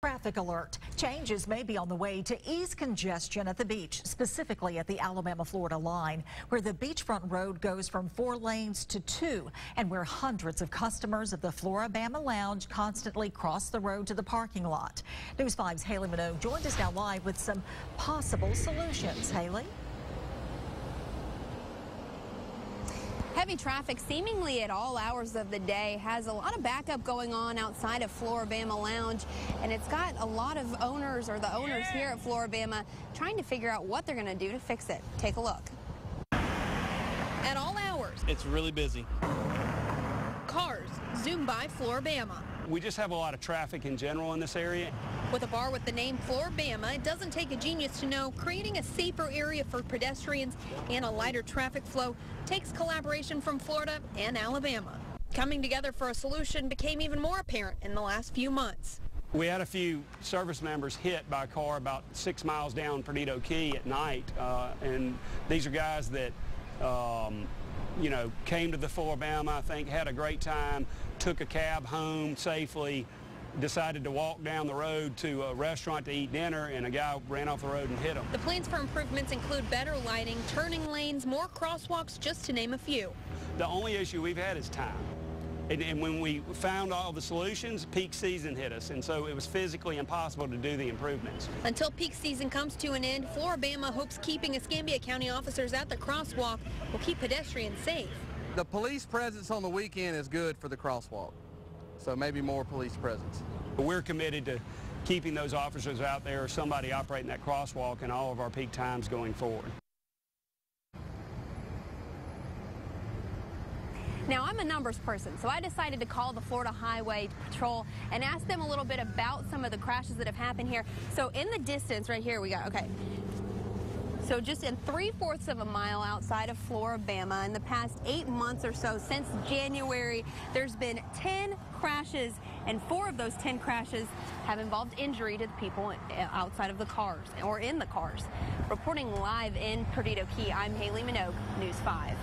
Traffic alert. Changes may be on the way to ease congestion at the beach, specifically at the Alabama-Florida line, where the beachfront road goes from four lanes to two, and where hundreds of customers of the Flora-Bama Lounge constantly cross the road to the parking lot. News 5's Haley Minogue joined us now live with some possible solutions. Haley? Heavy traffic seemingly at all hours of the day has a lot of backup going on outside of Flora-Bama Lounge and it's got a lot of owners or the owners here at Flora-Bama trying to figure out what they're going to do to fix it. Take a look. At all hours. It's really busy. Cars zoom by Flora-Bama. We just have a lot of traffic in general in this area. With a bar with the name Flora-Bama, it doesn't take a genius to know creating a safer area for pedestrians and a lighter traffic flow takes collaboration from Florida and Alabama. Coming together for a solution became even more apparent in the last few months. We had a few service members hit by a car about six miles down Perdido Key at night, uh, and these are guys that um, you know, came to the Flora-Bama, I think, had a great time, took a cab home safely, decided to walk down the road to a restaurant to eat dinner, and a guy ran off the road and hit him. The plans for improvements include better lighting, turning lanes, more crosswalks, just to name a few. The only issue we've had is time. And, and, when we found all the solutions, peak season hit us, and so it was physically impossible to do the improvements. Until peak season comes to an end, Flora-Bama hopes keeping Escambia County officers at the crosswalk will keep pedestrians safe. The police presence on the weekend is good for the crosswalk, so maybe more police presence. We're committed to keeping those officers out there or somebody operating that crosswalk in all of our peak times going forward. Now, I'm a numbers person, so I decided to call the Florida Highway Patrol and ask them a little bit about some of the crashes that have happened here. So in the distance right here, we got, okay, so just in three-fourths of a mile outside of Flora-Bama, in the past eight months or so, since January, there's been 10 crashes, and four of those 10 crashes have involved injury to the people outside of the cars or in the cars. Reporting live in Perdido Key, I'm Haley Minogue, News 5.